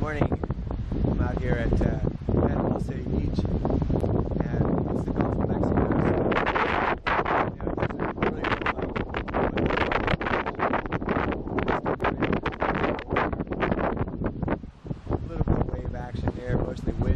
morning. I'm out here at uh, Panama City Beach, and it's the Gulf of Mexico. So, you know, really cool. a little bit of wave action there, mostly wind.